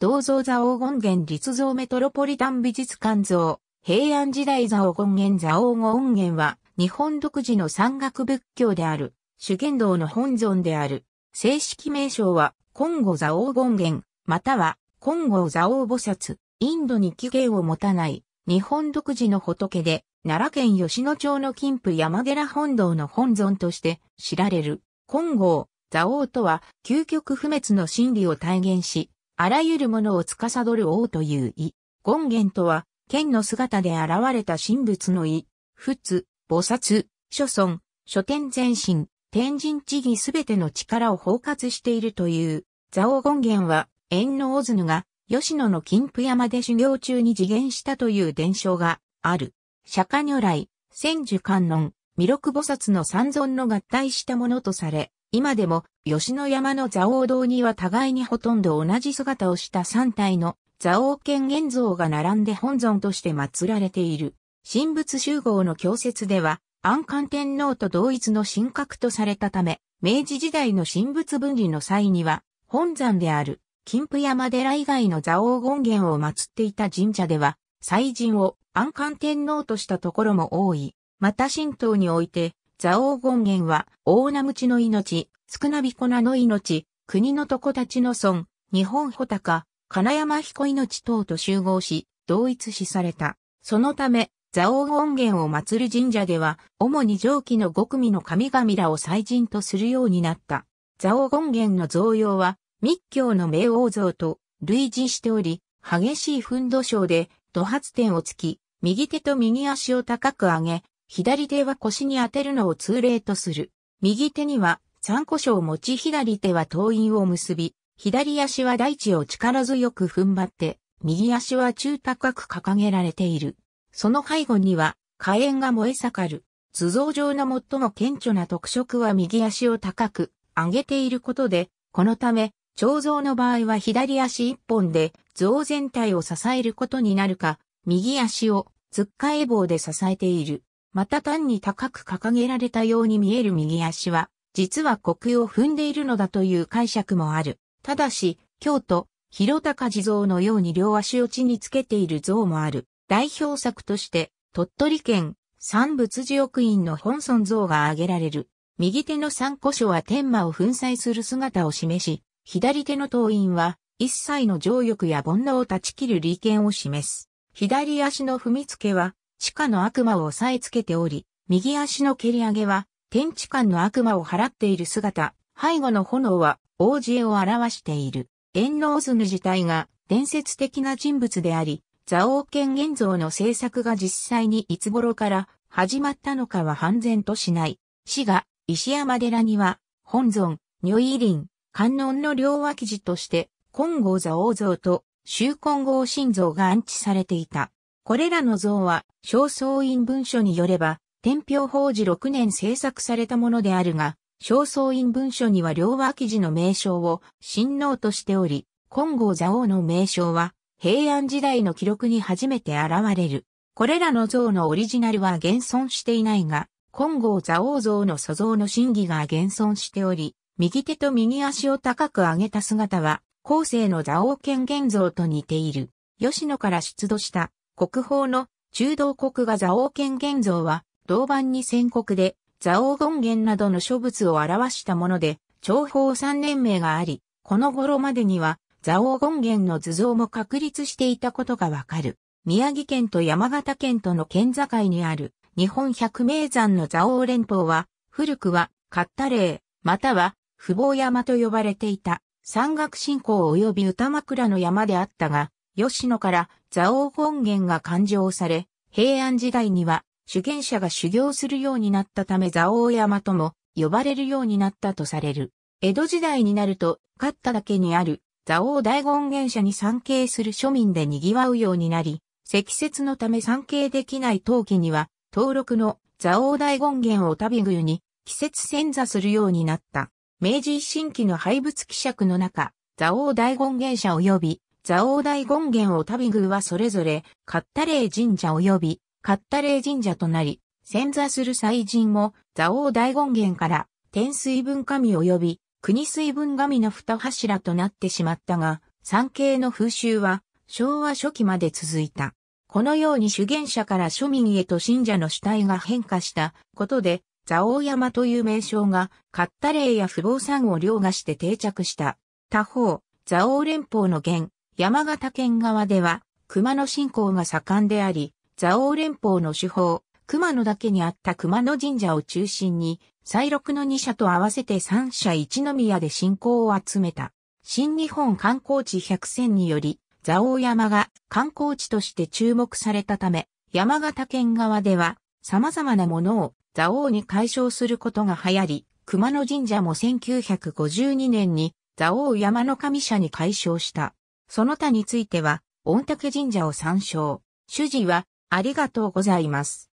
銅像蔵王権現立像メトロポリタン美術館像、平安時代蔵王権現蔵王権現は、日本独自の山岳仏教である、修験道の本尊である。正式名称は、金剛蔵王権現、または、金剛蔵王菩薩、インドに起源を持たない、日本独自の仏で、奈良県吉野町の金府山寺本堂の本尊として知られる。金剛、座王とは、究極不滅の真理を体現し、あらゆるものを司る王という意。権現とは、剣の姿で現れた神仏の意。仏、菩薩、諸尊、諸天前身、天神地義すべての力を包括しているという。座王権現は、縁の大津が、吉野の金府山で修行中に次元したという伝承がある。釈迦如来、千手観音、弥勒菩薩の三尊の合体したものとされ、今でも吉野山の座王堂には互いにほとんど同じ姿をした三体の座王権現像が並んで本尊として祀られている。神仏集合の教説では、安官天皇と同一の神格とされたため、明治時代の神仏分離の際には、本山である、金府山寺以外の座王権現を祀っていた神社では、祭神を安官天皇としたところも多い。また神道において、座王権現は、大名ちの命、少なびこなの命、国の床たちの孫、日本穂高、金山彦命等と集合し、同一視された。そのため、座王権現を祀る神社では、主に上記の5組の神々らを祭神とするようになった。座王権現の造用は、密教の冥王像と類似しており、激しい奮土症で、土発点をつき、右手と右足を高く上げ、左手は腰に当てるのを通例とする。右手には三古書を持ち左手は頭印を結び、左足は大地を力強く踏ん張って、右足は中高く掲げられている。その背後には火炎が燃え盛る。図像上の最も顕著な特色は右足を高く上げていることで、このため、彫像の場合は左足一本で像全体を支えることになるか、右足をつっかえ棒で支えている。また単に高く掲げられたように見える右足は、実は呼吸を踏んでいるのだという解釈もある。ただし、京都、広高地蔵のように両足を地につけている像もある。代表作として、鳥取県三仏寺奥院の本尊像が挙げられる。右手の三古書は天魔を粉砕する姿を示し、左手の頭院は一切の情欲や煩悩を断ち切る利権を示す。左足の踏みつけは地下の悪魔を押さえつけており、右足の蹴り上げは、天地間の悪魔を払っている姿、背後の炎は、王子絵を表している。縁のオズヌ自体が伝説的な人物であり、座王権現像の制作が実際にいつ頃から始まったのかは判然としない。死が石山寺には本尊、如意輪、観音の両脇地として、金剛座王像と周金剛神像が安置されていた。これらの像は、正倉院文書によれば、天平法事6年制作されたものであるが、正倉院文書には両脇記事の名称を神能としており、金剛座王の名称は平安時代の記録に初めて現れる。これらの像のオリジナルは現存していないが、金剛座王像の塑像の真偽が現存しており、右手と右足を高く上げた姿は、後世の座王権現像と似ている。吉野から出土した国宝の中道国が蔵王権現像は、銅板に宣告で、蔵王権現などの諸物を表したもので、長宝三年名があり、この頃までには、蔵王権現の図像も確立していたことがわかる。宮城県と山形県との県境にある、日本百名山の蔵王連峰は、古くは、カッタレイ、または、不坊山と呼ばれていた、山岳信仰及び歌枕の山であったが、吉野から蔵王権現が勘定され、平安時代には主権者が修行するようになったため蔵王山とも呼ばれるようになったとされる。江戸時代になると、勝っただけにある蔵王大権現者に参詣する庶民で賑わうようになり、積雪のため参詣できない陶器には、登録の蔵王大権現を旅宮に季節潜座するようになった。明治維新期の廃仏希釈の中、蔵王大権現者及び蔵王大権現を旅宮はそれぞれ、カッタレイ神社及び、カッタレイ神社となり、先座する祭神も、蔵王大権現から、天水分神及び、国水分神の二柱となってしまったが、産経の風習は昭和初期まで続いた。このように主言者から庶民へと信者の主体が変化したことで、蔵王山という名称が、カッタレイや不老山を凌駕して定着した。他方、蔵王連邦の原、山形県側では、熊野信仰が盛んであり、蔵王連邦の手法、熊野だけにあった熊野神社を中心に、祭六の二社と合わせて三社一宮で信仰を集めた。新日本観光地百選により、蔵王山が観光地として注目されたため、山形県側では様々なものを蔵王に解消することが流行り、熊野神社も1952年に蔵王山の神社に解消した。その他については、御嶽神社を参照。主事は、ありがとうございます。